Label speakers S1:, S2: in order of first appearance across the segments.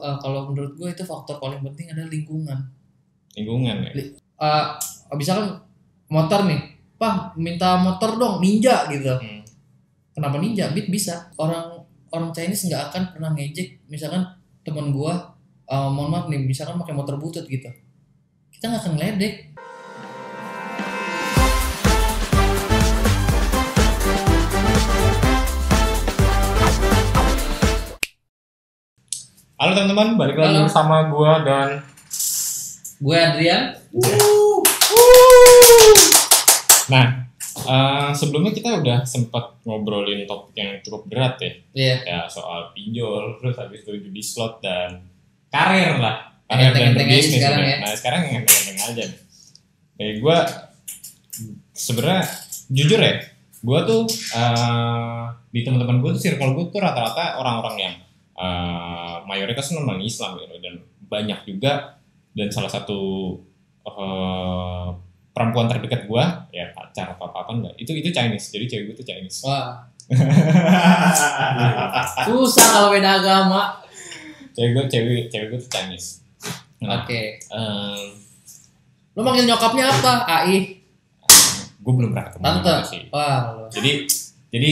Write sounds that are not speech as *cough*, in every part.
S1: Uh, kalau menurut gue itu faktor paling penting adalah lingkungan.
S2: lingkungan ya
S1: Uh, misalkan motor nih, Pak minta motor dong ninja gitu.
S2: Hmm.
S1: Kenapa ninja? Beat bisa. Orang orang Chinese nggak akan pernah ngejek. Misalkan teman gua, uh, mohon maaf nih, misalkan pakai motor butut gitu, kita nggak akan ngeledek.
S2: Halo teman-teman balik lagi
S1: Halo.
S2: bersama gua dan
S1: Gue Adrian.
S2: nah eh, sebelumnya kita udah sempat ngobrolin topik yang cukup berat ya
S1: Iya.
S2: ya soal pinjol terus habis itu judi slot dan karir lah karir dan
S1: Enteng-enteng aja
S2: berbisnis
S1: sekarang ya.
S2: nah sekarang yang enteng-enteng aja nih kayak gue sebenarnya jujur ya gue tuh eh, di teman-teman gue tuh circle gue tuh rata-rata orang-orang yang eh, mayoritas non Islam gitu dan banyak juga dan salah satu eh, perempuan terdekat gue ya pacar atau apa apa enggak itu itu Chinese jadi cewek gue tuh Chinese
S1: Wah, *laughs* susah kalau beda agama.
S2: cewek gue cewek cewek gue tuh Chinese nah,
S1: Oke.
S2: em,
S1: Lu manggil nyokapnya apa? AI.
S2: gue belum pernah ketemu
S1: Tante.
S2: sih
S1: Wah,
S2: jadi jadi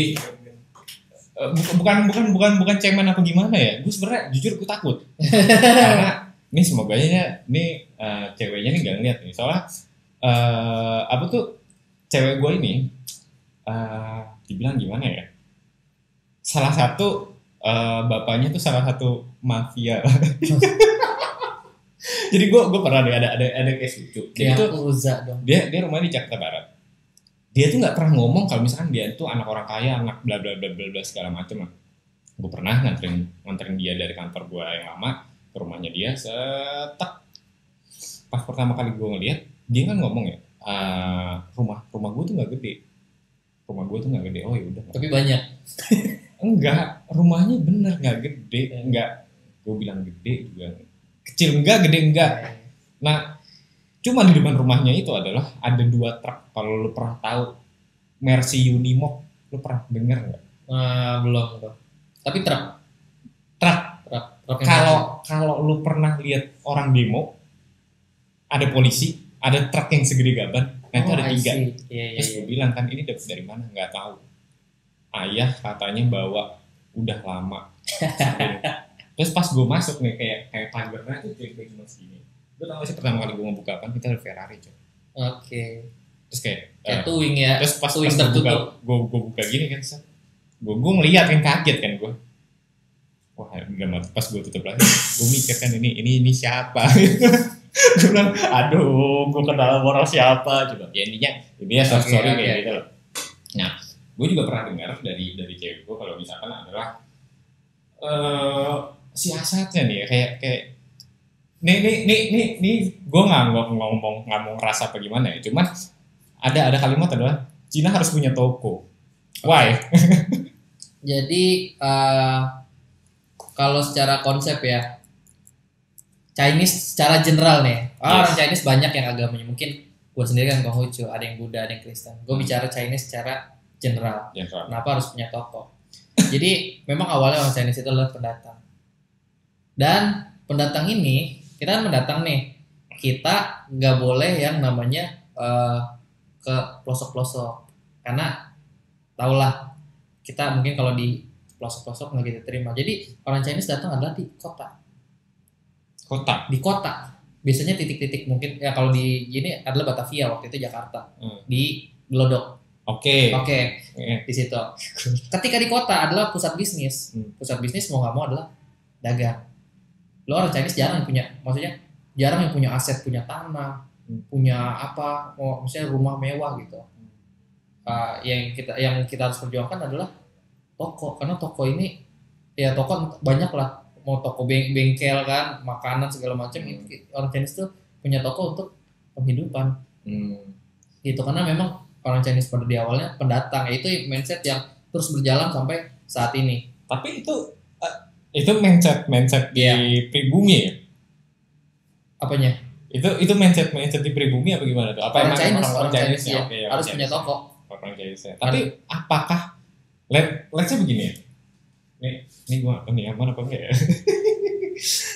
S2: bukan bukan bukan bukan cemen apa gimana ya. Gue sebenarnya jujur gue takut. *laughs* Karena ini semoga nya ini eh, ceweknya nih gak ngeliat nih. Soalnya eh, apa tuh cewek gue ini eh, dibilang gimana ya? Salah satu eh, bapaknya tuh salah satu mafia. *laughs* Jadi gue gue pernah deh ada ada ada case lucu.
S1: Ya,
S2: tuh
S1: dong.
S2: dia dia rumahnya di Jakarta Barat dia tuh nggak pernah ngomong kalau misalkan dia tuh anak orang kaya anak bla bla bla bla bla segala macem lah. Gue pernah nganterin nganterin dia dari kantor gue yang lama ke rumahnya dia setek. Pas pertama kali gue ngeliat dia kan ngomong ya "Eh, rumah rumah gue tuh nggak gede. Rumah gue tuh nggak gede. Oh ya udah.
S1: Tapi banyak. *laughs*
S2: enggak rumahnya bener nggak gede enggak gue bilang gede juga. Kecil enggak gede enggak. Nah, cuma di depan rumahnya itu adalah ada dua truk. Kalau lu pernah tahu Mercy Unimog, lu pernah dengar nggak?
S1: Nah, belum belum. Tapi truk.
S2: Truk.
S1: Truk.
S2: Kalau kalau lu pernah lihat orang demo, ada polisi, ada truk yang segede gaban, nah itu
S1: Oh,
S2: ada tiga.
S1: Iya, iya,
S2: Terus
S1: iya.
S2: gue bilang kan ini dapat dari mana? Nggak tahu. Ayah katanya bawa udah lama. *laughs* Terus pas gue masuk nih kayak kayak pagernya tuh kayak kayak cuma segini. Gue tau gak sih pertama kali gue ngebuka kan kita ada Ferrari coy.
S1: Oke.
S2: Terus kayak
S1: Kayak
S2: eh,
S1: tuwing ya.
S2: terus pas
S1: tuwing
S2: pas gue buka
S1: tertutup.
S2: gue gue buka gini kan gue gue ngeliat kan kaget kan gue wah udah mati pas gue tutup lagi gue mikir kan ini ini ini siapa *laughs* gue bilang aduh gue kenal orang siapa coba ya intinya dia short
S1: Oke,
S2: story
S1: oke,
S2: kayak gitu loh nah gue juga pernah dengar dari dari cewek gue kalau misalkan adalah eh siasatnya nih ya kayak kayak nih nih nih nih nih gue nggak nggak ngomong nggak mau ngerasa apa gimana ya cuman ada ada kalimat adalah Cina harus punya toko why *laughs*
S1: Jadi eh, kalau secara konsep ya Chinese secara general nih.
S2: Yes.
S1: Orang Chinese banyak yang agamanya. Mungkin gue sendiri kan Konghucu, ada yang Buddha, ada yang Kristen. Gue
S2: Hmm.
S1: bicara Chinese secara general.
S2: General.
S1: Kenapa harus punya toko? Jadi memang awalnya orang Chinese itu adalah pendatang. Dan pendatang ini kita kan pendatang nih. Kita nggak boleh yang namanya eh, ke pelosok-pelosok karena tahulah kita mungkin kalau di pelosok-pelosok nggak kita terima. Jadi orang Chinese datang adalah di kota,
S2: kota
S1: di kota. Biasanya titik-titik mungkin ya kalau di ini adalah Batavia waktu itu Jakarta
S2: Hmm.
S1: di Glodok.
S2: oke
S1: Oke,
S2: Eh,
S1: di situ. Ketika di kota adalah pusat bisnis.
S2: Hmm.
S1: Pusat bisnis mau nggak mau adalah dagang. Lo orang Chinese jarang punya, maksudnya jarang yang punya aset, punya tanah,
S2: Hmm.
S1: punya apa, oh, misalnya rumah mewah gitu. Uh, yang kita yang kita harus perjuangkan adalah toko, karena toko ini ya toko banyak lah, mau toko beng- bengkel kan, makanan segala macam.
S2: Hmm.
S1: itu Orang Chinese tuh punya toko untuk penghidupan
S2: hmm,
S1: gitu karena memang orang Chinese pada di awalnya pendatang itu mindset yang terus berjalan sampai saat ini
S2: tapi itu itu mindset mindset di
S1: Iya.
S2: pribumi ya
S1: apanya
S2: itu itu mindset mindset di pribumi apa gimana tuh apa
S1: orang
S2: emang
S1: Chinese
S2: orang,
S1: orang Chinese,
S2: ya?
S1: ya,
S2: Oke, orang
S1: harus
S2: Chinese.
S1: punya toko
S2: orang Chinese ya. tapi apakah let let's say begini ya ini ini gua apa nih aman apa enggak ya *laughs*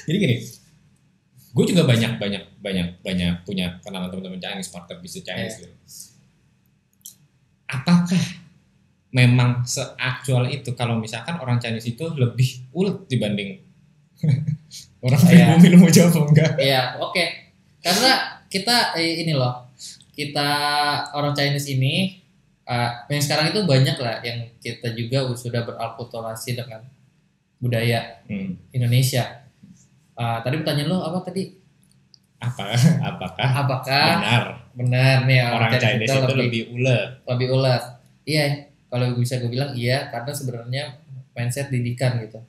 S2: Jadi gini, gue juga banyak banyak banyak banyak punya kenalan teman-teman Chinese, partner bisnis Chinese gitu. Apakah memang seaktual itu kalau misalkan orang Chinese itu lebih ulet dibanding *laughs* orang pribumi lu mau jawab enggak?
S1: Iya, oke. Karena kita eh, ini loh, kita orang Chinese ini, eh, yang sekarang itu banyak lah yang kita juga sudah beralkulturasi dengan budaya
S2: Hmm.
S1: Indonesia. Eh, tadi pertanyaan lo apa tadi?
S2: Apa *laughs* apakah
S1: Apakah
S2: benar
S1: benar nih
S2: orang Chinese itu
S1: lebih
S2: lebih ulet?
S1: lebih ulet? Iya, kalau bisa gue bilang iya karena sebenarnya mindset didikan gitu.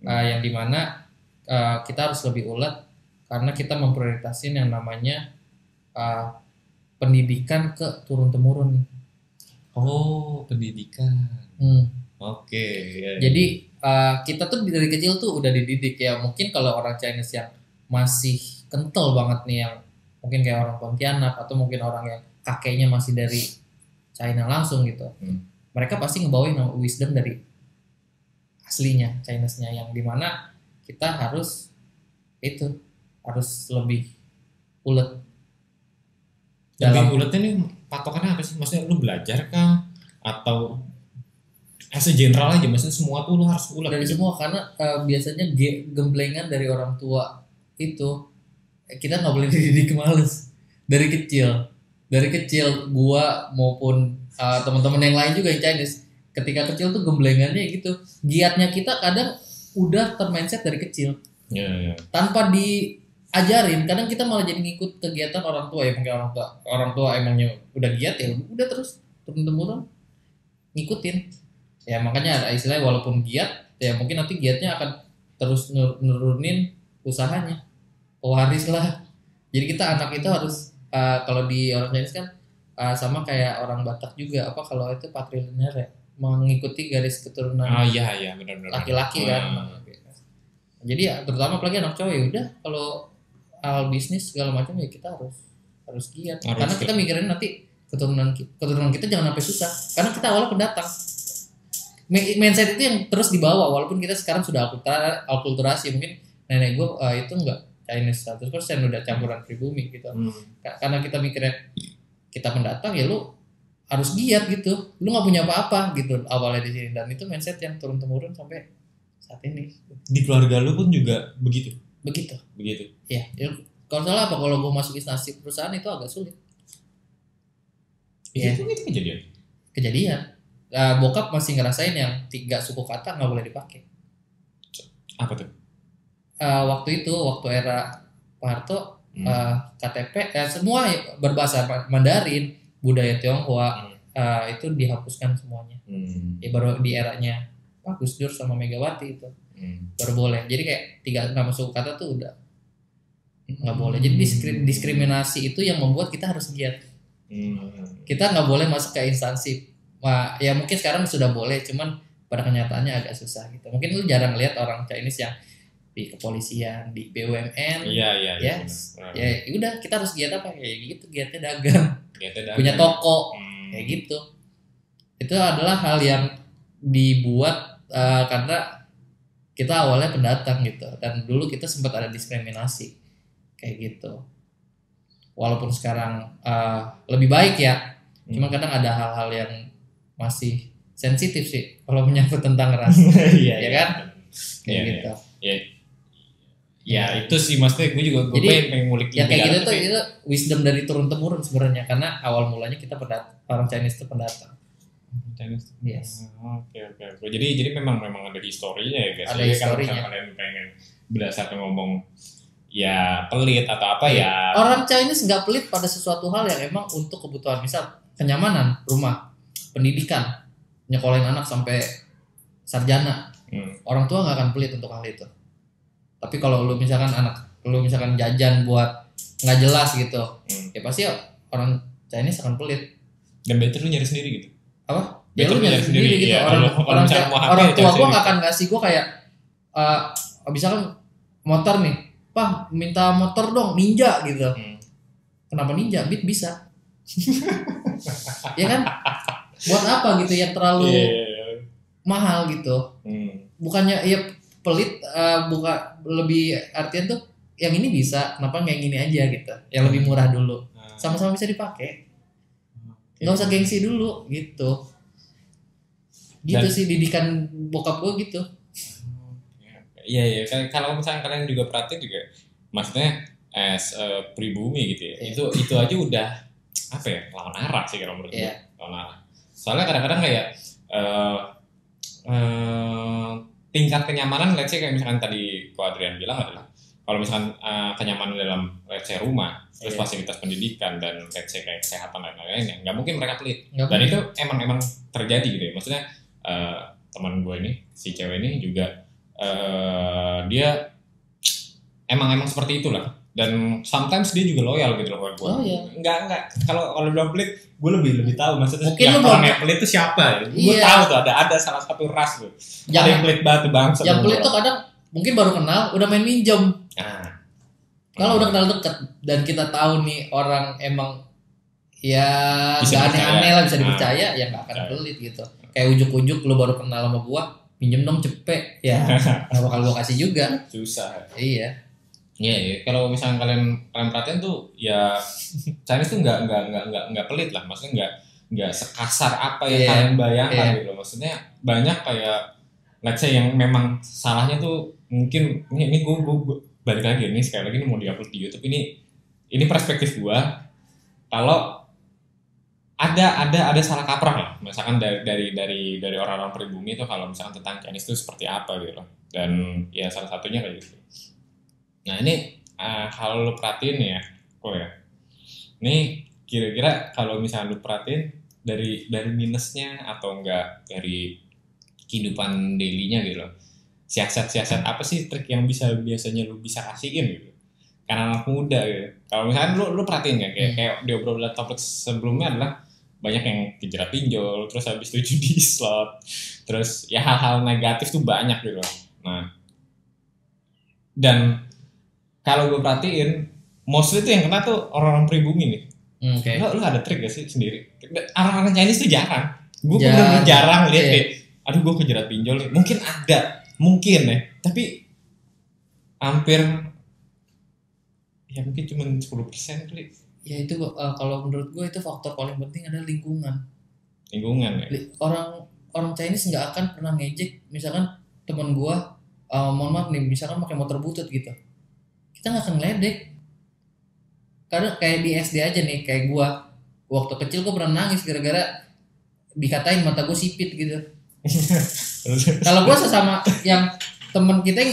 S2: Hmm.
S1: Eh, yang di mana eh, kita harus lebih ulet karena kita memprioritasin yang namanya eh, pendidikan ke turun temurun nih.
S2: Oh, pendidikan.
S1: Hmm.
S2: Oke. ya, ya.
S1: Jadi eh, kita tuh dari kecil tuh udah dididik ya. Mungkin kalau orang Chinese yang masih kental banget nih yang mungkin kayak orang Pontianak atau mungkin orang yang kakeknya masih dari China langsung gitu.
S2: Hmm.
S1: Mereka pasti ngebawain wisdom dari aslinya Chinese-nya yang di mana kita harus itu harus lebih ulet
S2: Lebih
S1: dalam
S2: uletnya nih patokannya apa sih? Maksudnya lu belajar kah? Atau as general aja, maksudnya semua tuh lu harus ulet
S1: dari
S2: gitu.
S1: semua karena eh, biasanya ge- gemblengan dari orang tua itu kita nggak boleh *laughs* dididik males dari kecil dari kecil gua maupun eh, teman-teman yang lain juga yang Chinese. Ketika kecil tuh gemblengannya gitu. Giatnya kita kadang udah termindset dari kecil.
S2: Ya, ya.
S1: tanpa diajarin kadang kita malah jadi ngikut kegiatan orang tua. Ya mungkin orang tua orang tua emangnya udah giat ya udah terus turun temurun ngikutin. Ya makanya ada istilah walaupun giat ya mungkin nanti giatnya akan terus nur- nurunin usahanya. Pewaris lah. Jadi kita anak itu harus uh, kalau di orang Chinese kan uh, sama kayak orang Batak juga. Apa kalau itu patrilinear ya? Mengikuti garis keturunan
S2: Ah iya iya benar-benar.
S1: laki-laki kan.
S2: Hmm.
S1: jadi ya terutama apalagi anak cowok ya udah kalau hal bisnis segala macam ya kita harus harus giat.
S2: Harus
S1: karena kita mikirin nanti keturunan keturunan kita jangan sampai susah. Karena kita awalnya pendatang. Mi- mindset itu yang terus dibawa walaupun kita sekarang sudah alkulturasi. Mungkin nenek gue itu enggak Chinese 100% udah campuran pribumi gitu.
S2: Hmm.
S1: Ka- karena kita mikirnya kita pendatang ya lu harus giat gitu lu nggak punya apa-apa gitu awalnya di sini dan itu mindset yang turun temurun sampai saat ini
S2: Di keluarga lu pun juga begitu.
S1: begitu
S2: Begitu.
S1: ya, ya kalau salah apa kalau gue masuk instansi perusahaan itu agak sulit Iya.
S2: Itu itu kejadian.
S1: kejadian Nah, bokap masih ngerasain yang tiga suku kata nggak boleh dipakai
S2: Apa tuh?
S1: Eh, waktu itu waktu era Pak Harto
S2: Hmm.
S1: eh, KTP eh, semua berbahasa Mandarin budaya Tionghoa
S2: Hmm.
S1: eh, itu dihapuskan semuanya
S2: Hmm.
S1: ya baru di eranya Pak Gus Dur sama Megawati itu
S2: Hmm.
S1: baru boleh jadi kayak tiga nama suku kata tuh udah nggak boleh jadi diskri- diskriminasi itu yang membuat kita harus giat
S2: Hmm.
S1: kita nggak boleh masuk ke instansi Wah, ya mungkin sekarang sudah boleh cuman pada kenyataannya agak susah gitu mungkin lu jarang lihat orang Chinese yang di kepolisian di BUMN
S2: Iya iya iya.
S1: Yes.
S2: benar.
S1: ya udah kita harus giat apa? Ya gitu giatnya dagang.
S2: Gitu dah.
S1: punya toko.
S2: Hmm.
S1: kayak gitu. Itu adalah hal yang dibuat eh, karena kita awalnya pendatang gitu. Dan dulu kita sempat ada diskriminasi. Kayak gitu. Walaupun sekarang eh, lebih baik ya.
S2: Hmm.
S1: cuma kadang ada hal-hal yang masih sensitif sih. Kalau menyangkut tentang ras. *laughs*
S2: Iya
S1: ya kan? Kayak
S2: Iya,
S1: gitu
S2: Ya itu sih maksudnya gue juga gue
S1: Jadi,
S2: pengen, pengen ngulik
S1: ya kayak gitu tuh itu wisdom dari turun temurun sebenarnya karena awal mulanya kita pendat orang Chinese itu pendatang
S2: Chinese.
S1: Yes.
S2: Ah, Oke oke oke. Jadi jadi memang memang ada historinya ya guys.
S1: Ada
S2: Jadi kalau
S1: historinya.
S2: misalnya kalian pengen berdasarkan ngomong ya pelit atau apa ya.
S1: Orang Chinese nggak pelit pada sesuatu hal yang emang untuk kebutuhan misal kenyamanan rumah, pendidikan, nyekolahin anak sampai sarjana.
S2: Hmm.
S1: Orang tua nggak akan pelit untuk hal itu. Tapi kalau lu misalkan anak, lu misalkan jajan buat nggak jelas gitu,
S2: Hmm.
S1: ya pasti orang Chinese akan pelit.
S2: Dan berarti lu nyari sendiri gitu.
S1: Apa? Ya lu nyari
S2: nyari
S1: sendiri,
S2: sendiri,
S1: gitu.
S2: iya.
S1: orang
S2: Kalau- kalau
S1: orang,
S2: mau HP,
S1: orang tua gua
S2: sendiri.
S1: nggak akan ngasih gua kayak, eh misalkan motor nih, Pak minta motor dong ninja gitu.
S2: Hmm.
S1: kenapa ninja beat bisa *laughs* ya kan buat apa gitu yang terlalu
S2: Iya.
S1: mahal gitu
S2: Hmm.
S1: bukannya ya pelit eh, buka lebih artian tuh yang ini bisa kenapa nggak yang ini aja gitu yang lebih murah dulu.
S2: Nah,
S1: sama-sama bisa dipakai. Nggak usah gengsi dulu gitu. Gitu
S2: Dan-
S1: sih didikan bokap gue gitu.
S2: Iya iya Kal- kalau misalnya kalian juga perhatiin juga maksudnya as a pribumi gitu ya
S1: Iya.
S2: itu itu aja udah apa ya lawan arah sih kalau menurut
S1: Iya.
S2: gue lawan arah. Soalnya kadang-kadang kayak eh eh, tingkat kenyamanan let's say kayak misalkan tadi ko Adrian bilang adalah kalau misalkan eh, kenyamanan dalam let's say rumah terus
S1: Iya.
S2: fasilitas pendidikan dan let's say kayak kesehatan dan lain-lain ya nggak mungkin mereka pelit dan
S1: mungkin.
S2: itu emang emang terjadi gitu ya maksudnya eh, teman gue ini si cewek ini juga eh, dia emang emang seperti itulah dan sometimes dia juga loyal gitu loh buat gue
S1: Oh, iya.
S2: nggak nggak. Kalau kalau bilang pelit gue lebih lebih tahu. Maksudnya
S1: Mungkin
S2: yang orang yang pelit itu siapa ya? Gue
S1: Iya.
S2: tahu tuh ada ada salah satu ras tuh. Ada
S1: yang
S2: yang pelit banget bang
S1: yang pelit tuh kadang mungkin baru kenal udah main minjem.
S2: Nah.
S1: kalau udah kenal deket dan kita tahu nih orang emang ya
S2: Bisa
S1: aneh-aneh lah bisa
S2: Ah.
S1: dipercaya ya nggak akan
S2: Percaya.
S1: pelit gitu. Kayak ujuk-ujuk lu baru kenal sama gua pinjem dong cepet. Ya *laughs* nggak bakal gua kasih juga.
S2: Susah.
S1: Iya
S2: Iya, iya. kalau misalnya kalian kalian perhatian tuh ya Chinese tuh nggak nggak nggak nggak nggak pelit lah, maksudnya nggak nggak sekasar apa yang
S1: Iya,
S2: kalian bayangkan
S1: iya.
S2: gitu. Maksudnya banyak kayak let's say yang memang salahnya tuh mungkin ini ini gue gue balik lagi ini sekali lagi ini mau diupload di YouTube ini ini perspektif gua kalau ada ada ada salah kaprah lah misalkan dari dari dari dari orang-orang pribumi itu kalau misalkan tentang Chinese itu seperti apa gitu loh dan ya salah satunya kayak gitu nah ini eh, kalau lu perhatiin ya kok ya ini kira-kira kalau misalnya lu perhatiin dari dari minusnya atau enggak dari kehidupan dailynya gitu loh siasat-siasat apa sih trik yang bisa biasanya lu bisa kasihin gitu karena anak muda gitu kalau misalnya lu lu perhatiin kan kayak
S1: Hmm.
S2: kayak di obrolan topik sebelumnya adalah banyak yang kejerat pinjol terus habis itu *laughs* judi slot terus ya hal-hal negatif tuh banyak gitu loh. nah dan kalau gue perhatiin mostly tuh yang kena tuh orang-orang pribumi nih
S1: Hmm, oke
S2: Lo, lo ada trik gak sih sendiri? Orang-orang Chinese tuh jarang. Gue
S1: Jarang.
S2: bener jarang lihat
S1: Iya.
S2: deh. Aduh gue kejerat pinjol nih. Mungkin ada, mungkin ya. Tapi hampir ya mungkin cuma 10% kali
S1: ya itu uh, kalau menurut gue itu faktor paling penting adalah lingkungan
S2: lingkungan ya.
S1: Orang orang Chinese nggak akan pernah ngejek misalkan teman gue uh, mohon maaf nih misalkan pakai motor butut gitu kita nggak akan ngeledek. Karena kayak di SD aja nih kayak gue waktu kecil gue pernah nangis gara-gara dikatain mata gue sipit gitu. *laughs* Kalau gue sesama yang temen kita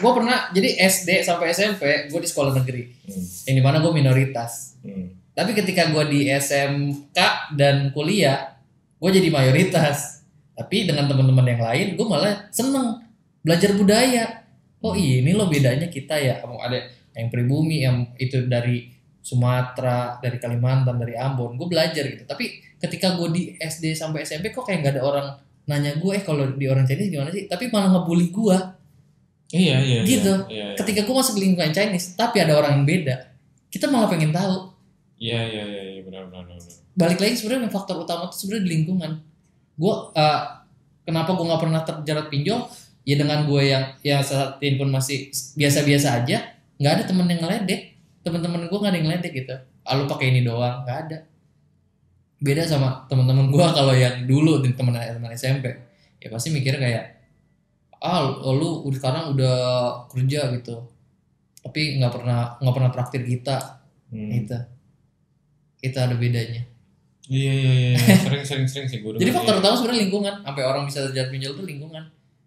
S1: gue pernah jadi SD sampai SMP gue di sekolah negeri.
S2: Hmm,
S1: yang di mana gue minoritas.
S2: Hmm.
S1: tapi ketika gue di SMK dan kuliah gue jadi mayoritas. Tapi dengan teman-teman yang lain gue malah seneng belajar budaya oh ini loh bedanya kita ya Mau ada yang pribumi yang itu dari Sumatera dari Kalimantan dari Ambon gue belajar gitu tapi ketika gue di SD sampai SMP kok kayak nggak ada orang nanya gue eh kalau di orang Chinese gimana sih tapi malah ngebully gue
S2: Iya iya. iya,
S1: Gitu.
S2: Iya iya.
S1: ketika gue masuk lingkungan Chinese tapi ada orang yang beda kita malah pengen tahu
S2: Iya iya iya iya, benar benar benar.
S1: balik lagi sebenarnya faktor utama itu sebenarnya di lingkungan gue kenapa gue nggak pernah terjerat pinjol ya dengan gue yang yang saat ini pun masih biasa-biasa aja nggak ada temen yang ngeledek teman-teman gue nggak ada yang ngeledek gitu ah, lu pakai ini doang nggak ada beda sama teman-teman gue *laughs* kalau yang dulu di teman teman SMP ya pasti mikir kayak ah lu, sekarang udah kerja gitu tapi nggak pernah nggak pernah traktir kita
S2: Hmm.
S1: itu itu ada bedanya
S2: Iya iya iya, *laughs* sering sering sering sih gue.
S1: Jadi faktor utama sebenarnya lingkungan. Sampai orang bisa terjerat pinjol itu lingkungan.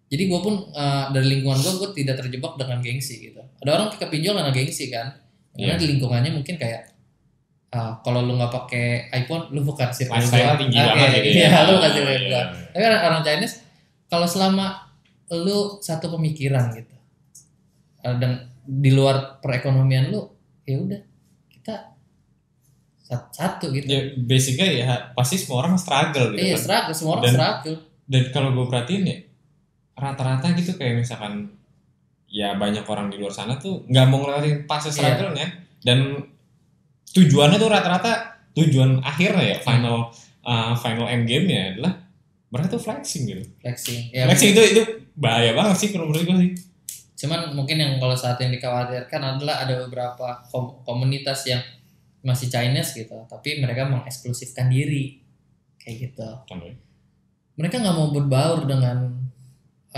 S1: Jadi gue pun eh, dari lingkungan gue, gue tidak terjebak dengan gengsi gitu. Ada orang ke pinjol karena gengsi kan. Karena
S2: Iya.
S1: di lingkungannya mungkin kayak ah, kalau lu nggak pakai iPhone, lu bukan
S2: lifestyle
S1: gua.
S2: tinggi
S1: Oke,
S2: banget gitu ya.
S1: Iya, lu bukan
S2: Iya,
S1: gua.
S2: iya.
S1: Tapi kan orang Chinese kalau selama lu satu pemikiran gitu, eh, dan di luar perekonomian lu, ya udah kita sat- satu gitu.
S2: Ya basicnya ya pasti semua orang struggle gitu
S1: Iya,
S2: kan.
S1: struggle, semua orang
S2: Dan-
S1: struggle.
S2: dan kalau gue perhatiin ya rata-rata gitu kayak misalkan ya banyak orang di luar sana tuh nggak mau ngelewatin fase
S1: Iya.
S2: struggle-nya dan tujuannya tuh rata-rata tujuan akhirnya ya final uh, final end game-nya adalah mereka tuh flexing gitu.
S1: Flexing ya
S2: flexing itu itu bahaya banget sih kalau menurut gue sih.
S1: Cuman mungkin yang kalau saat yang dikhawatirkan adalah ada beberapa kom- komunitas yang masih Chinese gitu tapi mereka mengeksklusifkan diri kayak gitu.
S2: Contohnya
S1: mereka nggak mau berbaur dengan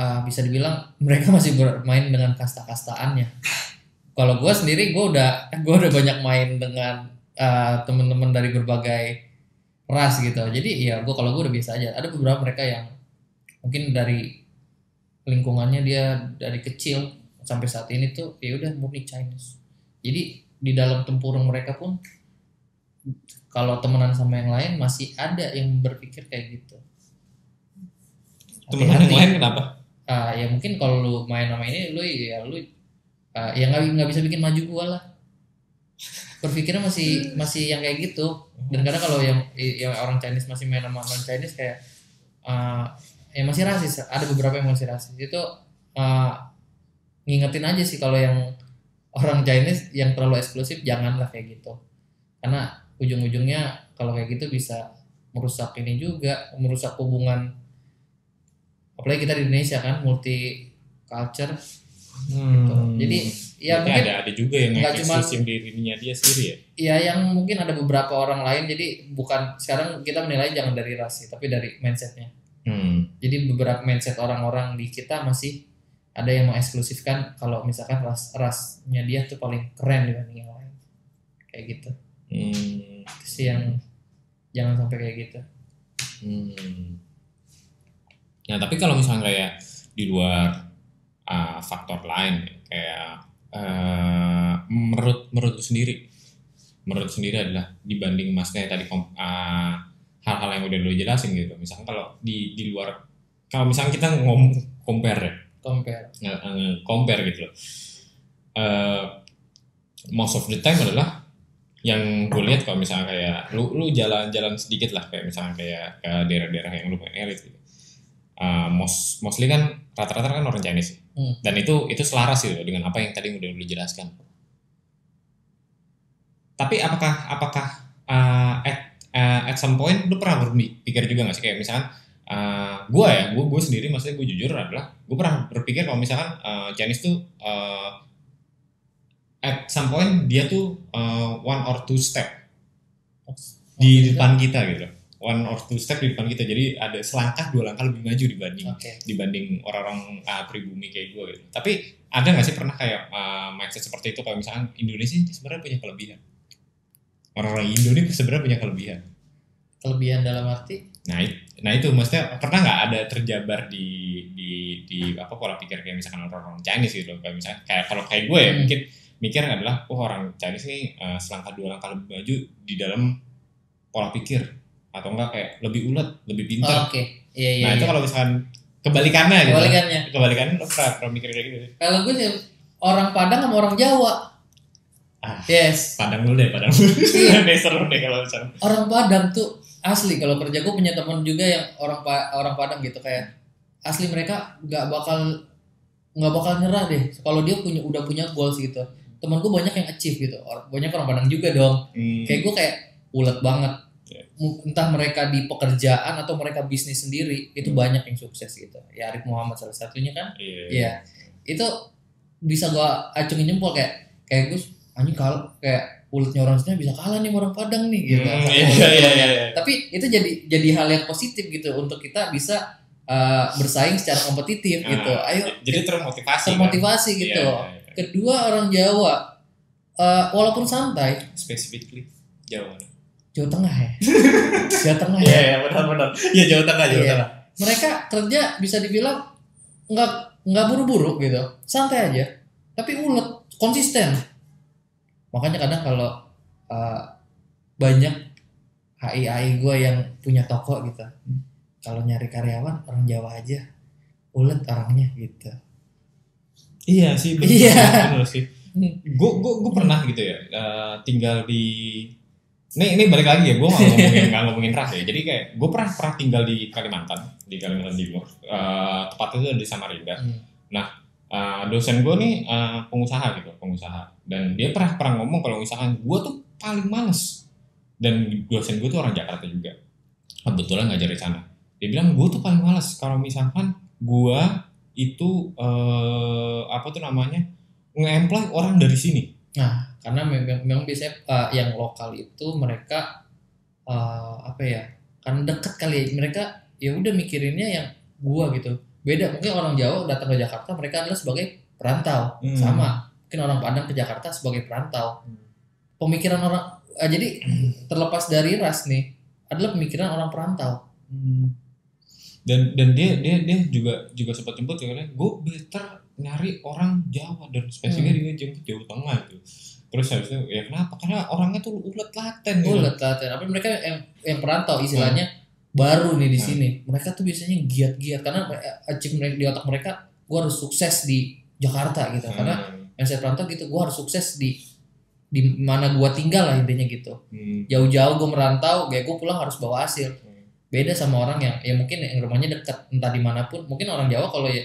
S1: uh, bisa dibilang mereka *laughs* masih bermain dengan kasta-kastaannya. Kalau gue sendiri gue udah *laughs* gue udah banyak main dengan uh, teman-teman dari berbagai ras gitu. Jadi ya gue kalau gue udah biasa aja. Ada beberapa mereka yang mungkin dari lingkungannya dia dari kecil sampai saat ini tuh ya udah murni Chinese. Jadi di dalam tempurung mereka pun kalau temenan sama yang lain masih ada yang berpikir kayak gitu.
S2: Teman yang lain kenapa
S1: Ah, ya mungkin kalau lu main sama ini lu ya lu ah, ya nggak nggak bisa bikin maju gua lah. Berpikirnya masih masih yang kayak gitu. Dan kadang kalau yang yang orang Chinese masih main sama non Chinese kayak ah, ya masih rasis. Ada beberapa yang masih rasis. Itu ah, ngingetin aja sih kalau yang orang Chinese yang terlalu eksklusif janganlah kayak gitu. Karena ujung-ujungnya kalau kayak gitu bisa merusak ini juga merusak hubungan apalagi kita di Indonesia kan multi culture
S2: hmm.
S1: jadi ya
S2: Berarti
S1: mungkin
S2: ada ada juga yang
S1: nggak cuma-
S2: dirinya dia sendiri ya
S1: ya yang mungkin ada beberapa orang lain jadi bukan sekarang kita menilai jangan dari ras sih tapi dari mindsetnya
S2: hmm.
S1: jadi beberapa mindset orang-orang di kita masih ada yang mengeksklusifkan kalau misalkan ras rasnya dia tuh paling keren dibanding yang lain kayak gitu
S2: Hmm.
S1: Sih yang jangan sampai kayak gitu
S2: Hmm. Nah tapi kalau misalnya kayak di luar uh, faktor lain kayak uh, menurut menurut sendiri, menurut sendiri adalah dibanding masnya tadi uh, hal-hal yang udah lu jelasin gitu. Misalnya kalau di di luar kalau misalnya kita ngomong compare ya,
S1: compare
S2: nge- nge- compare gitu loh. Uh, most of the time adalah yang gue lihat kalau misalnya kayak lu lu jalan-jalan sedikit lah kayak misalnya kayak ke daerah-daerah yang lu main elit gitu. Uh, most, mostly kan rata-rata kan orang Chinese
S1: Hmm.
S2: dan itu itu selaras gitu dengan apa yang tadi udah lu jelaskan. Tapi apakah apakah uh, at uh, at some point lu pernah berpikir juga gak sih kayak misalkan uh, gue ya gue gue sendiri maksudnya gue jujur adalah gue pernah berpikir kalau misalkan uh, Chinese tuh uh, at some point dia tuh uh, one or two step di depan kita gitu one or two step di depan kita. Jadi ada selangkah dua langkah lebih maju dibanding
S1: oke.
S2: dibanding orang-orang uh, pribumi kayak gue gitu. Tapi ada nggak sih pernah kayak uh, mindset seperti itu? Kalau misalkan Indonesia ini sebenarnya punya kelebihan. Orang-orang Indo ini sebenarnya punya kelebihan.
S1: Kelebihan dalam arti?
S2: Nah, it- nah itu maksudnya pernah nggak ada terjabar di di di apa pola pikir kayak misalkan orang-orang Chinese gitu? Kayak misalnya kayak kalau kayak gue ya
S1: Hmm.
S2: mungkin mikir adalah oh orang Chinese ini uh, selangkah dua langkah lebih maju di dalam pola pikir atau enggak kayak lebih ulet lebih
S1: Oh,
S2: pintar.
S1: oke iya iya
S2: nah itu
S1: iya.
S2: kalau misalkan kebalikannya gitu.
S1: kebalikannya
S2: Kebalikannya lo pernah, pernah mikir kayak gitu?
S1: kalau gue sih orang Padang sama orang Jawa
S2: Ah.
S1: yes
S2: Padang dulu deh, Padang dulu.
S1: Iya. *laughs*
S2: deh seru deh kalau misalkan.
S1: orang Padang tuh asli kalau kerja gue punya teman juga yang orang Pa- orang Padang gitu kayak asli mereka nggak bakal nggak bakal nyerah deh kalau dia punya udah punya goals gitu teman gue banyak yang achieve gitu banyak orang Padang juga dong
S2: Hmm.
S1: kayak gue kayak ulet banget entah mereka di pekerjaan atau mereka bisnis sendiri itu
S2: Hmm.
S1: banyak yang sukses gitu ya Arif Muhammad salah satunya kan
S2: Iya.
S1: Iya. Itu bisa gua acungin jempol kayak kayak gue anjing kalau kayak ulutnya orang sini bisa kalah nih orang Padang nih gitu.
S2: Hmm, iya, iya, iya, iya.
S1: Tapi itu jadi jadi hal yang positif gitu untuk kita bisa uh, bersaing secara kompetitif
S2: Nah,
S1: gitu. Ayo
S2: Jadi termotivasi.
S1: termotivasi
S2: kan?
S1: gitu.
S2: Iya, iya, iya.
S1: Kedua orang Jawa uh, walaupun santai
S2: Specifically Jawa.
S1: Jawa Tengah ya. *laughs* Jawa Tengah
S2: Iya,
S1: ya.
S2: iya, benar benar. Iya, Jawa Tengah, Jawa
S1: Iya.
S2: Tengah.
S1: Mereka kerja bisa dibilang nggak nggak buru-buru gitu, santai aja. Tapi ulet, konsisten. Makanya kadang kalau uh, banyak HI HI gue yang punya toko gitu, kalau nyari karyawan orang Jawa aja, ulet orangnya gitu.
S2: Iya sih, benar.
S1: Iya.
S2: Sih. Gue gue gue pernah gitu ya, eh, tinggal di ini ini balik lagi ya, gue nggak *laughs* ngomongin nggak ngomongin ras ya. Jadi kayak gue pernah pernah tinggal di Kalimantan, di Kalimantan Timur, Eh, tepatnya itu di Samarinda.
S1: Hmm.
S2: Eh, dosen gue nih eh, pengusaha gitu, pengusaha. Dan dia pernah pernah ngomong kalau misalkan gue tuh paling males. Dan dosen gue tuh orang Jakarta juga. Kebetulan ngajar di sana. dia bilang gue tuh paling males kalau misalkan gue itu eh, apa tuh namanya nge-employ orang dari sini
S1: Nah, karena memang, memang biasanya uh, yang lokal itu mereka uh, apa ya? Kan deket kali ya. Mereka ya udah mikirinnya yang gua gitu. Beda mungkin orang Jawa datang ke Jakarta mereka adalah sebagai perantau.
S2: Hmm.
S1: Sama. Mungkin orang Padang ke Jakarta sebagai perantau. Pemikiran orang uh, jadi *clears throat* terlepas dari ras nih adalah pemikiran orang perantau.
S2: dan dan dia dia dia juga juga sempat jemput ya gue better nyari orang Jawa dan spesifiknya dia jemput Jawa Tengah gitu terus habis itu ya kenapa karena orangnya tuh ulet laten gitu
S1: Ulet lah, tapi mereka yang yang perantau istilahnya baru nih di
S2: Hmm.
S1: sini. Mereka tuh biasanya giat-giat karena mereka- achievement di otak mereka, gua harus sukses di Jakarta gitu. Karena
S2: Hmm.
S1: yang saya perantau gitu, gua harus sukses di di mana gua tinggal lah intinya gitu.
S2: Hmm.
S1: Jauh-jauh gua merantau, kayak gua pulang harus bawa hasil.
S2: Hmm.
S1: Beda sama orang yang ya mungkin yang rumahnya dekat entah di mana pun. Mungkin orang Jawa kalau ya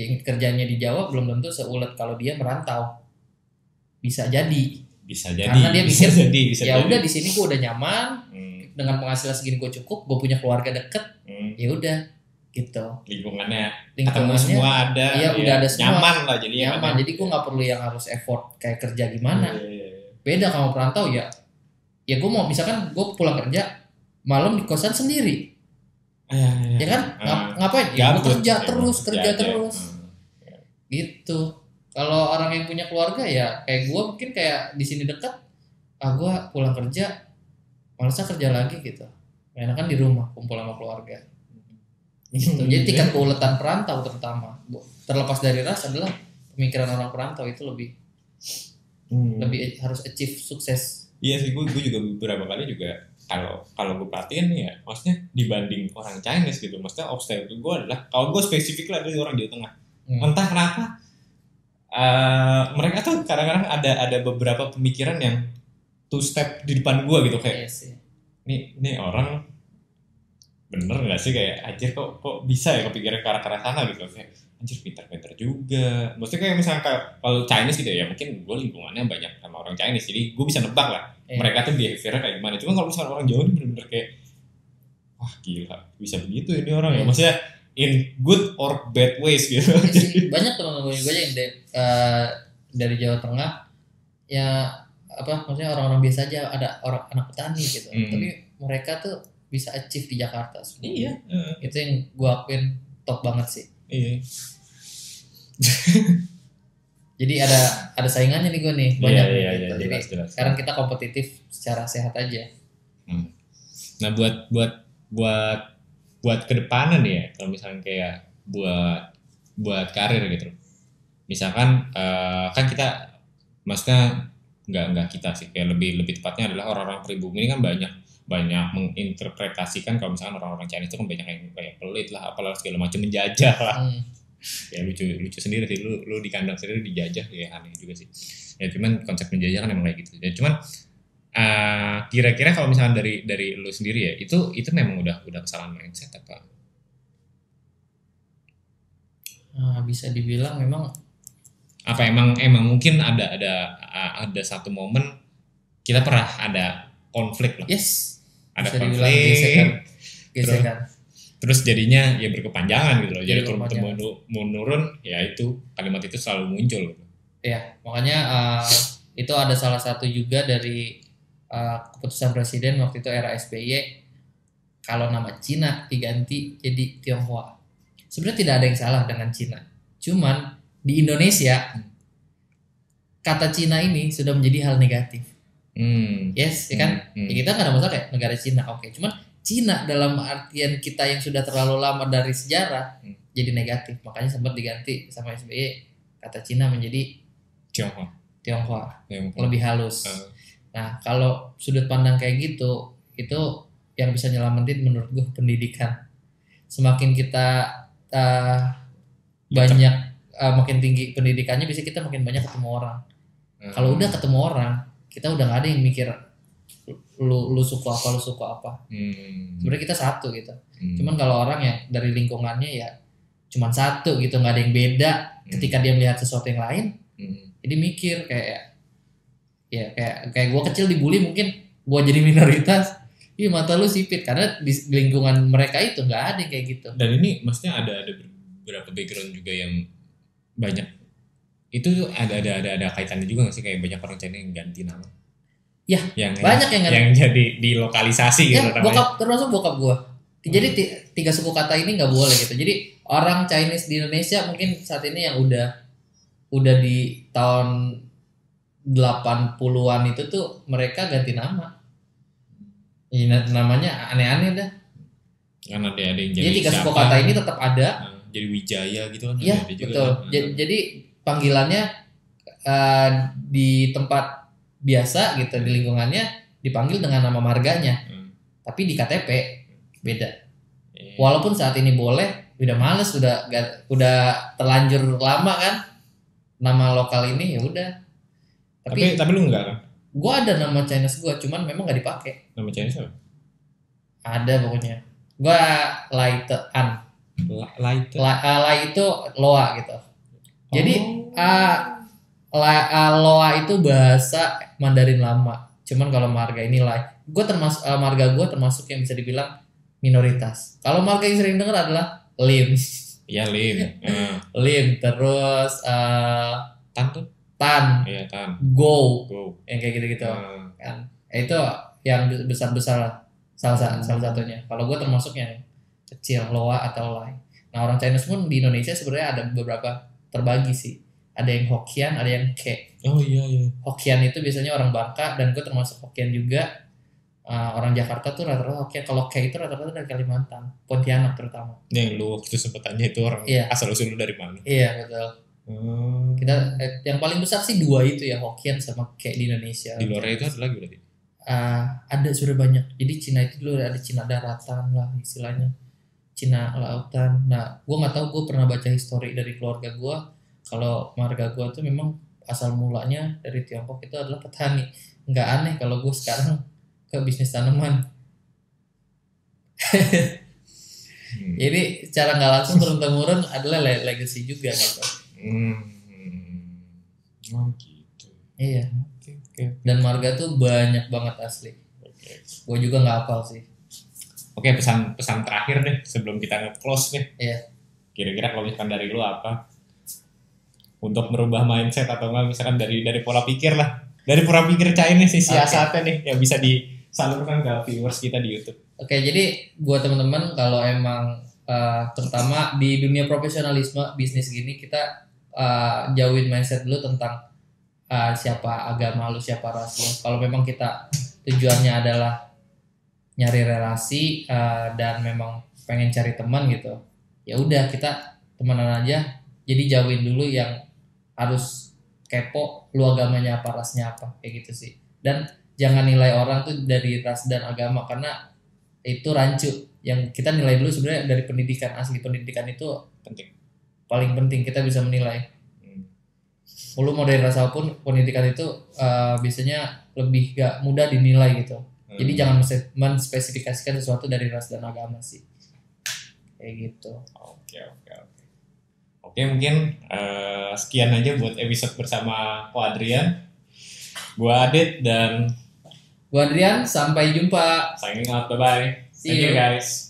S1: yang kerjanya di Jawa belum tentu seulet kalau dia merantau. Bisa jadi.
S2: bisa jadi
S1: Karena dia
S2: bisa
S1: mikir,
S2: jadi bisa
S1: ya
S2: jadi.
S1: udah di sini gua udah nyaman,
S2: Hmm.
S1: dengan penghasilan segini gue cukup, gue punya keluarga deket,
S2: Hmm.
S1: ya udah gitu.
S2: lingkungannya ketemu
S1: Lingkungannya
S2: semua ada
S1: iya,
S2: ya,
S1: udah ada semua.
S2: nyaman lah jadi
S1: nyaman, jadi gue nggak perlu yang harus effort kayak kerja gimana.
S2: Iya.
S1: Beda kalau perantau ya, ya gue mau misalkan gue pulang kerja malam di kosan sendiri,
S2: iya.
S1: ya kan? Ngap- ngapain? Ya, gue kerja
S2: Ya,
S1: terus, kerja
S2: aja.
S1: terus,
S2: Hmm.
S1: gitu. Kalau orang yang punya keluarga ya kayak gue mungkin kayak di sini dekat, ah gue pulang kerja, malesnya kerja lagi gitu. Enakan di rumah kumpul sama keluarga. gitu.
S2: Hmm,
S1: Jadi tingkat
S2: iya.
S1: keuletan perantau terutama terlepas dari ras adalah pemikiran orang perantau itu lebih
S2: Hmm.
S1: lebih harus achieve sukses.
S2: Iya sih, gue, gue juga beberapa kali juga kalau kalau gue perhatiin nih ya, maksudnya dibanding orang Chinese gitu, maksudnya obstacle gue adalah kalau gue spesifik lah dari orang Jawa Tengah,
S1: Hmm.
S2: entah kenapa eh, mereka tuh kadang-kadang ada ada beberapa pemikiran yang two step di depan gue gitu kayak
S1: Iya sih.
S2: nih nih orang bener gak sih kayak anjir kok kok bisa ya kepikiran ke arah ke arah sana gitu kayak anjir pintar-pintar juga maksudnya kayak misalnya kayak kalau Chinese gitu ya mungkin gue lingkungannya banyak sama orang Chinese jadi gue bisa nebak lah
S1: Iya.
S2: mereka tuh behaviornya kayak gimana cuma kalau misalnya orang Jawa ini bener-bener kayak wah gila bisa begitu ini orang ya
S1: Iya.
S2: maksudnya in good or bad ways gitu
S1: Iya. *laughs* Banyak teman-teman gue yang de- eh, dari Jawa Tengah ya apa maksudnya orang-orang biasa aja ada orang anak petani gitu.
S2: Hmm.
S1: Tapi mereka tuh bisa achieve di Jakarta semua.
S2: iya heeh,
S1: Itu yang gue akuin top banget sih.
S2: iya *laughs*
S1: Jadi ada ada saingannya nih gue nih banyak
S2: iya
S1: nih,
S2: iya
S1: gitu.
S2: iya
S1: Jadi
S2: jelas jelas
S1: sekarang kita kompetitif secara sehat aja.
S2: Nah buat buat buat buat kedepanan ya kalau misalnya kayak buat buat karir gitu. Misalkan eh, kan kita maksudnya nggak nggak kita sih kayak lebih lebih tepatnya adalah orang-orang pribumi ini kan banyak banyak menginterpretasikan kalau misalkan orang-orang Chinese itu kan banyak yang kayak pelit lah apalah segala macam menjajah lah
S1: Hmm. *laughs*
S2: ya lucu lucu sendiri sih lu lu di kandang sendiri dijajah ya aneh juga sih ya cuman konsep menjajah kan emang kayak gitu ya cuman eh, kira-kira kalau misalnya dari dari lu sendiri ya itu itu memang udah udah kesalahan mindset apa?
S1: Nah, bisa dibilang memang
S2: apa emang emang mungkin ada ada ada satu momen kita pernah ada konflik lah.
S1: Yes.
S2: Ada
S1: bisa
S2: konflik
S1: gesekan. gesekan.
S2: terus jadinya ya berkepanjangan gitu loh. Jadi
S1: Jadi
S2: turun
S1: berkepanjangan.
S2: mau mau nurun ya itu kalimat itu selalu muncul gitu.
S1: ya makanya uh, itu ada salah satu juga dari uh, keputusan presiden waktu itu era SBY kalau nama Cina diganti jadi Tionghoa sebenarnya tidak ada yang salah dengan Cina cuman di Indonesia kata Cina ini sudah menjadi hal negatif
S2: hmm.
S1: yes ya kan
S2: Hmm.
S1: Ya kita nggak ada masalah kayak negara Cina, oke. Cuman Cina dalam artian kita yang sudah terlalu lama dari sejarah
S2: Hmm.
S1: jadi negatif. Makanya sempat diganti sama SBY kata Cina menjadi
S2: Tionghoa
S1: Tionghoa,
S2: yang
S1: lebih halus.
S2: Eh.
S1: Nah kalau sudut pandang kayak gitu, itu yang bisa nyelamatin menurut gue pendidikan. Semakin kita uh, banyak, uh, makin tinggi pendidikannya, bisa kita makin banyak ketemu orang.
S2: Hmm.
S1: Kalau udah ketemu orang, kita udah nggak ada yang mikir lu lu suku apa lu suku apa
S2: hmm.
S1: sebenarnya kita satu gitu
S2: Hmm.
S1: cuman kalau orang yang dari lingkungannya ya cuman satu gitu nggak ada yang beda
S2: Hmm.
S1: ketika dia melihat sesuatu yang lain
S2: Hmm.
S1: jadi mikir kayak ya kayak kayak gue kecil dibully mungkin gue jadi minoritas. Iya mata lu sipit. Karena di lingkungan mereka itu nggak ada yang kayak gitu.
S2: Dan ini maksudnya ada ada beberapa background juga yang banyak. Itu ada ada ada ada kaitannya juga nggak sih? Kayak banyak orang China yang ganti nama?
S1: Ya,
S2: yang
S1: banyak yang ganti.
S2: yang jadi di lokalisasi
S1: ya
S2: gitu namanya.
S1: bokap termasuk bokap gua. Jadi ti- tiga suku kata ini nggak boleh gitu. Jadi orang Chinese di Indonesia mungkin saat ini yang udah udah di tahun 80-an itu tuh mereka ganti nama Ini namanya aneh-aneh dah
S2: Kan ada ada yang jadi
S1: jadi tiga suku kata ini tetap ada
S2: nah, jadi Wijaya gitu kan
S1: Iya betul.
S2: kan.
S1: Ja- Jadi panggilannya eh, di tempat biasa gitu di lingkungannya dipanggil dengan nama marganya,
S2: Hmm.
S1: tapi di KTP beda.
S2: Iya.
S1: Walaupun saat ini boleh, udah males, udah udah terlanjur lama kan nama lokal ini ya udah.
S2: Tapi
S1: Tapi,
S2: tapi lu enggak kan?
S1: gua ada nama Chinese gua, cuman memang nggak dipakai.
S2: Nama Chinese apa?
S1: Ada pokoknya. Gua Laitean.
S2: La- Light.
S1: La, eh, Lai itu loa gitu. Jadi
S2: Oh.
S1: ah, La- ah, Loa itu bahasa Mandarin lama. Cuman kalau marga ini Lai. Gue termasuk ah, marga gue termasuk yang bisa dibilang minoritas. Kalau marga yang sering dengar adalah Lim,
S2: Iya Lim. Eh, *laughs*
S1: Lim terus ah,
S2: Tan tuh?
S1: Tan,
S2: Iya Tan.
S1: Go,
S2: Go.
S1: yang kayak gitu-gitu
S2: Eh,
S1: kan. Itu yang besar besar lah. Salah sa- salah satunya. Kalau gue termasuk yang kecil Loa atau Lai. Nah orang Chinese pun di Indonesia sebenarnya ada beberapa terbagi sih. Ada yang Hokkien, ada yang Ke.
S2: Oh iya iya.
S1: Hokkien itu biasanya orang Bangka dan gue termasuk Hokkien juga Uh, orang Jakarta tuh rata-rata Hokkien kalau K itu rata-rata dari Kalimantan Pontianak terutama
S2: Yang lu waktu itu sempet tanya itu orang
S1: Iya.
S2: asal usul lu dari mana?
S1: iya betul
S2: Hmm.
S1: kita eh, yang paling besar sih dua itu ya Hokkien sama K di Indonesia
S2: di luar itu ada lagi berarti.
S1: Uh, ada sudah banyak jadi Cina itu dulu ada Cina daratan lah istilahnya Cina lautan nah gue nggak tahu gue pernah baca histori dari keluarga gue kalau marga gue tuh memang asal mulanya dari Tiongkok itu adalah petani nggak aneh kalau gue sekarang ke bisnis tanaman
S2: Hmm. *laughs*
S1: Jadi secara nggak langsung turun temurun adalah le- legacy juga gitu.
S2: Hmm. Oh gitu.
S1: Iya.
S2: Oke oke.
S1: Dan marga tuh banyak banget asli.
S2: Oke.
S1: Gue juga nggak hafal sih.
S2: Oke pesan pesan terakhir deh sebelum kita nge-close nih.
S1: Iya.
S2: Kira-kira kalau misalkan dari lu apa? Untuk merubah mindset atau enggak misalkan dari dari pola pikir lah. Dari pola pikir Chinese sih siasatnya nih yang bisa disalurkan ke viewers kita di YouTube.
S1: Oke, jadi buat teman-teman kalau emang eh, terutama di dunia profesionalisme bisnis gini kita eh, jauhin mindset dulu tentang eh, siapa agama lu, siapa ras lu. Kalau memang kita tujuannya adalah nyari relasi eh, dan memang pengen cari teman gitu, ya udah kita temenan aja. Jadi jauhin dulu yang harus kepo lu agamanya apa rasnya apa kayak gitu sih. Dan jangan nilai orang tuh dari ras dan agama karena itu rancu yang kita nilai dulu sebenarnya dari pendidikan asli pendidikan itu
S2: Penting.
S1: Paling penting kita bisa menilai
S2: Hmm.
S1: lu mau dari rasa apa pun pendidikan itu uh, biasanya lebih gak mudah dinilai gitu jadi
S2: Hmm.
S1: jangan mense- menspesifikasikan sesuatu dari ras dan agama sih kayak gitu
S2: Oke oke oke. Oke mungkin eh, sekian aja buat episode bersama Ko Adrian. Gua Adit dan
S1: gua Adrian sampai jumpa
S2: signing out bye bye.
S1: See
S2: Thank you
S1: you.
S2: guys.